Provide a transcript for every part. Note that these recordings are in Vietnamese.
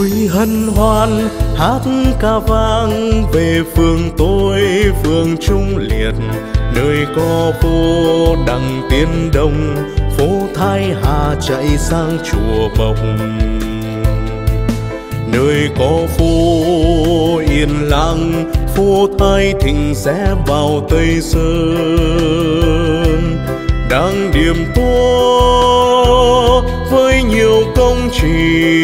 vui hân hoan hát ca vang về phương tôi, phương trung liệt. Nơi có phố đằng tiên đông, phố thái hà chạy sang chùa bộc nơi có phố yên lặng, phố thái thịnh sẽ vào tây sơn. Đang điểm tô với nhiều công trình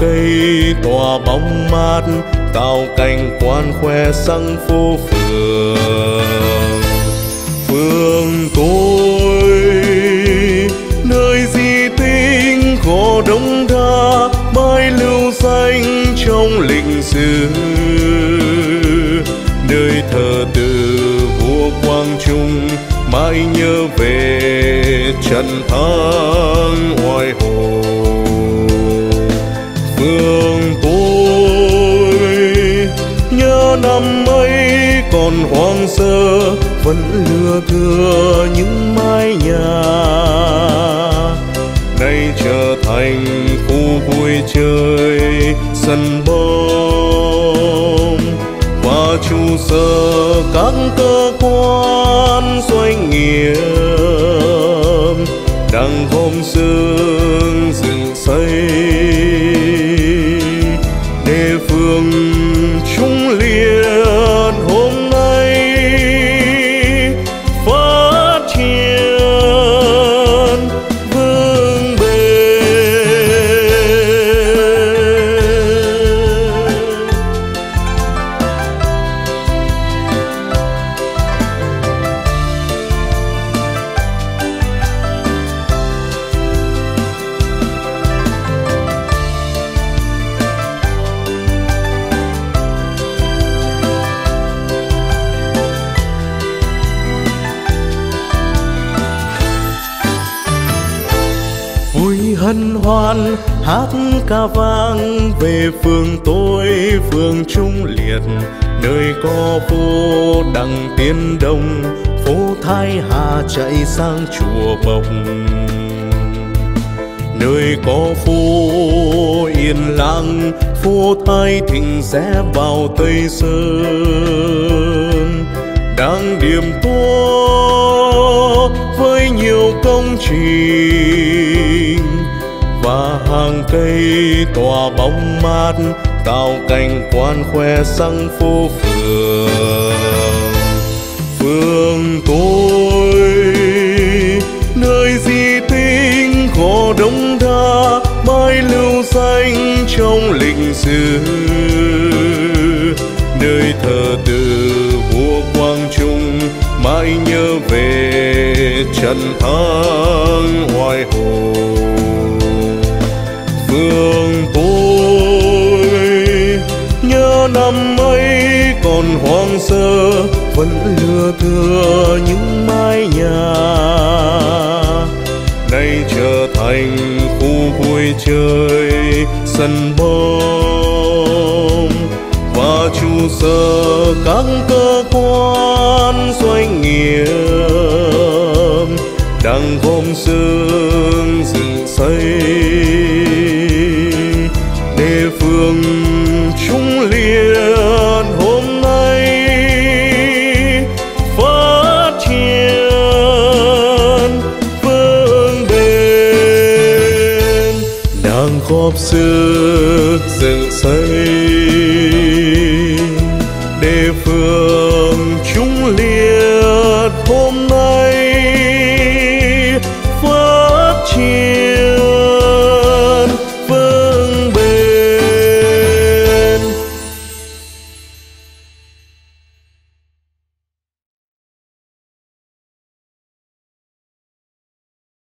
cây tỏa bóng mát, tạo cảnh quan khoe sang phố phường phường tôi, nơi di tích có đông đa bãi lưu danh trong lịch sử. Nơi thờ tự vua quang trung, mãi nhớ về trận thắng ngoài hồ năm ấy còn hoang sơ, vẫn lừa thưa những mái nhà. Nay trở thành khu vui chơi, sân bóng và trụ sở các cơ quan doanh nghiệp đang hôm sương dựng xây hân hoan, hát ca vang về phương tôi phương trung liệt. Nơi có phố đằng tiên đông, phố thái hà chạy sang chùa bồng. Nơi có phố yên lặng, phố thái thịnh sẽ vào tây sơn. Đang điểm tôi cây tỏa bóng mát, tạo cảnh quan khoe sang phố phường. Phương tôi, nơi di tích có đông đa mãi lưu danh trong lịch sử. Nơi thờ tự vua quang trung, mãi nhớ về trần thắng phương tôi. Nhớ năm ấy còn hoang sơ, vẫn lừa thưa những mái nhà. Nay trở thành khu vui chơi, sân bóng và trụ sở các cơ quan doanh nghiệp, đang gom xương dựng xây đường phương liền liệt hôm nay phát triển vững bền. Đang góp sức dựng xây để phương chúng liệt hôm nay